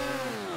Yeah.